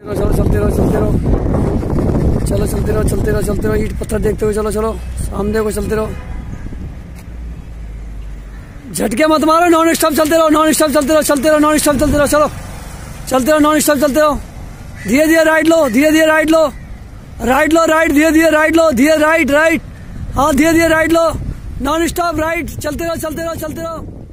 चलो चलते रहो चलते रहो चलो चलते रहो चलते रहो चलते रहो ईट पत्थर देखते हुए चलो चलो सामने को चलते रहो झटके मत मारो नॉन स्टॉप चलते रहो नॉन स्टॉप चलते रहो चलते रहो नॉन स्टॉप चलते रहो चलो चलते रहो नॉन स्टॉप चलते रहो धीरे धीरे राइट लो धीरे धीरे राइट लो राइट लो राइट धीरे धीरे राइट लो धीरे राइट राइट हाँ धीरे धीरे राइट लो नॉन स्टॉप राइट चलते रहो चलते रहो चलते रहो